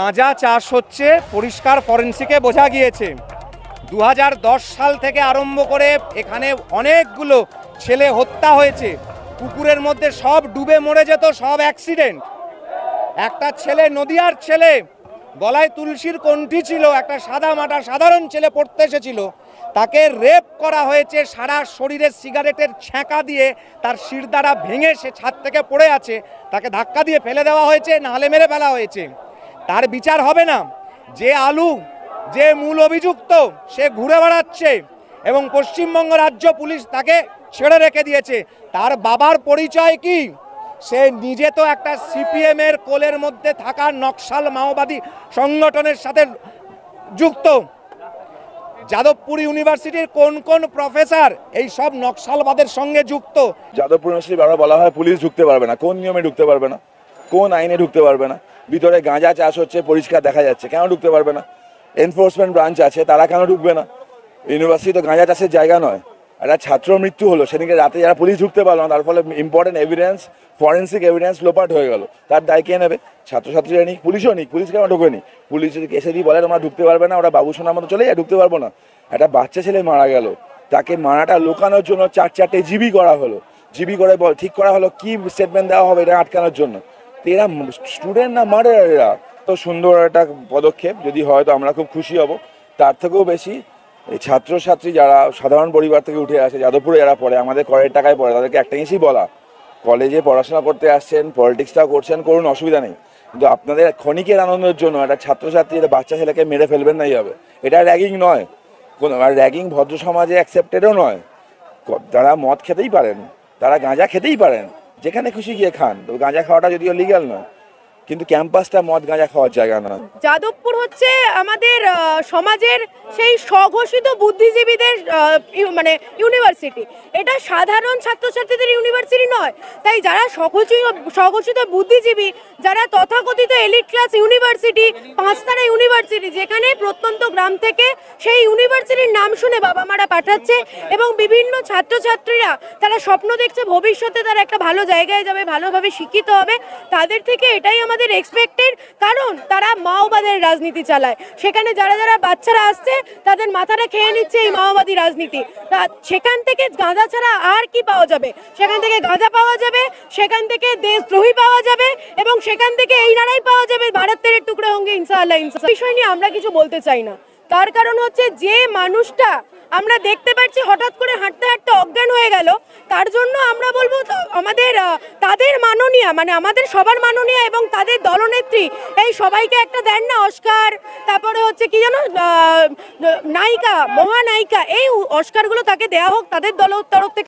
গাঁজা চাষ হচ্ছে, পরিষ্কার ফরেন্সিকে বোঝা গিয়েছে। দু হাজার দশ সাল থেকে আরম্ভ করে এখানে অনেকগুলো ছেলে হত্যা হয়েছে। পুকুরের মধ্যে সব ডুবে মরে যেত, সব অ্যাক্সিডেন্ট। একটা ছেলে, নদিয়ার ছেলে, গলায় তুলসীর কণ্ঠি ছিল, একটা সাদা মাটা, সাধারণ ছেলে পড়তে এসেছিল। তাকে রেপ করা হয়েছে, সারা শরীরে সিগারেটের ছ্যাঁকা দিয়ে, তার শিরদাঁড়া ভেঙে সে ছাদ থেকে পড়ে আছে। তাকে ধাক্কা দিয়ে ফেলে দেওয়া হয়েছে, নাহলে মেরে ফেলা হয়েছে। তার বিচার হবে না। যে আলু, যে মূল অভিযুক্ত, সে ঘুরে বেড়াচ্ছে এবং পশ্চিমবঙ্গ রাজ্য পুলিশ তাকে ছেড়ে রেখে দিয়েছে। তার বাবার পরিচয় কি? সে নিজে তো একটা সিপিএম এর কোলের মধ্যে থাকা নকশাল মাওবাদী সংগঠনের সাথে যুক্ত। যাদবপুর ইউনিভার্সিটির কোন কোন প্রফেসর এই সব নকশালবাদের সঙ্গে যুক্ত? যাদবপুর ইউনিভার্সিটি বলা হয়, পুলিশ ঢুকতে পারবে না। কোন নিয়মে ঢুকতে পারবে না? কোন আইনে ঢুকতে পারবে না? ভিতরে গাঁজা চাষ হচ্ছে, পরিষ্কার দেখা যাচ্ছে। কেন ঢুকতে পারবে না? এনফোর্সমেন্ট ব্রাঞ্চ আছে, তারা কেন ঢুকবে না? ইউনিভার্সিটি তো গাঁজা চাষের জায়গা নয়। একটা ছাত্র মৃত্যু হলো সেদিকে রাতে যারা পুলিশ ঢুকতে পারল না, তার ফলে ইম্পর্টেন্ট এভিডেন্স ফরেন্সিক এভিডেন্স লোপাট হয়ে গেল। তার দায় কে নেবে? ছাত্রছাত্রীরা নিক, পুলিশও নিক, পুলিশ কেন ঢোকেনি? পুলিশ যদি এসে দিয়ে বলে, তোমরা ঢুকতে পারবে না, ওরা বাবু সোনার মতো চলে যায়, ঢুকতে পারব না। একটা বাচ্চা ছেলে মারা গেল। তাকে মারাটা, লুকানোর জন্য চার চারটে জিবি করা হলো। জিবি করে বল, ঠিক করা হলো, কি স্টেটমেন্ট দেওয়া হবে, এটা আটকানোর জন্য। এরা স্টুডেন্ট না মার্ডার এরা তো সুন্দর একটা পদক্ষেপ, যদি হয় তো আমরা খুব খুশি হব। তার থেকেও বেশি, এই ছাত্রছাত্রী যারা, সাধারণ পরিবার থেকে উঠে আসে, যাদবপুরে যারা পড়ে, আমাদের করের টাকায় পড়ে, তাদেরকে একটা জিনিসই বলা, কলেজে পড়াশোনা করতে আসছেন পলিটিক্সটাও করছেন, করুন, অসুবিধা নেই। কিন্তু আপনাদের ক্ষণিকের আনন্দের জন্য একটা ছাত্রছাত্রী, একটা বাচ্চা ছেলেকে মেরে ফেলবেন নাই হবে এটা র্যাগিং নয়। কোনো, আর র্যাগিং ভদ্র সমাজে অ্যাকসেপ্টেডও নয়। তারা মদ খেতেই পারেন, তারা গাঁজা খেতেই পারেন। যেখানে খুশি গিয়ে খান। তবে গাঁজা খাওয়াটা যদিও লিগ্যাল নয়। কিন্তু ক্যাম্পাসটা মদ গাঁজা খাওয়ার জায়গা নয় যাদবপুর হচ্ছে আমাদের সমাজের সেই স্বঘোষিত বুদ্ধিজীবীদের মানে ইউনিভার্সিটি। এটা সাধারণ ছাত্রছাত্রীদের ইউনিভার্সিটি নয়। তাই যারা স্বঘোষিত স্বঘোষিত বুদ্ধিজীবী, যারা তথাকথিত এলিট ক্লাস ইউনিভার্সিটি, পাঁচতারা ইউনিভার্সিটি, যেখানে প্রত্যন্ত গ্রাম থেকে সেই ইউনিভার্সিটির নাম শুনে বাবা মারা পাঠাচ্ছে এবং বিভিন্ন ছাত্রছাত্রীরা, তারা স্বপ্ন দেখছে ভবিষ্যতে তারা একটা ভালো জায়গায় যাবে, ভালোভাবে শিক্ষিত হবে। তাদের থেকে এটাই আমাদের এক্সপেক্টেড কারণ তারা মাওবাদের রাজনীতি চালায়। সেখানে যারা যারা বাচ্চারা আসছে, তাদের মাথাটা খেয়ে নিচ্ছে এই মাওবাদী রাজনীতি। তা সেখান থেকে গাঁজা ছাড়া আর কি পাওয়া যাবে? সেখান থেকে গাঁজা পাওয়া যাবে, সেখান থেকে দেশদ্রোহী পাওয়া যাবে এবং সেখান থেকে এই নারাই পাওয়া যাবে ভারতের টুকরো হঙ্গে ইনশাআল্লাহ ইনশাআল্লাহ। বিষয় নিয়ে আমরা কিছু বলতে চাই না। তার কারণ হচ্ছে যে মানুষটা আমরা দেখতে পাচ্ছি হঠাৎ করে হাঁটতে হাঁটতে অজ্ঞান হয়ে গেল, তার জন্য আমরা বলব আমাদের তাদের মাননীয়া মানে আমাদের সবার মাননীয়া এবং তাদের দলনেত্রী। এই সবাইকে একটা দেন না অস্কার, তারপরে হচ্ছে কি যেন নায়িকা, মহানায়িকা, এই অস্কারগুলো তাকে দেওয়া হোক, তাদের দল তরফ থেকে।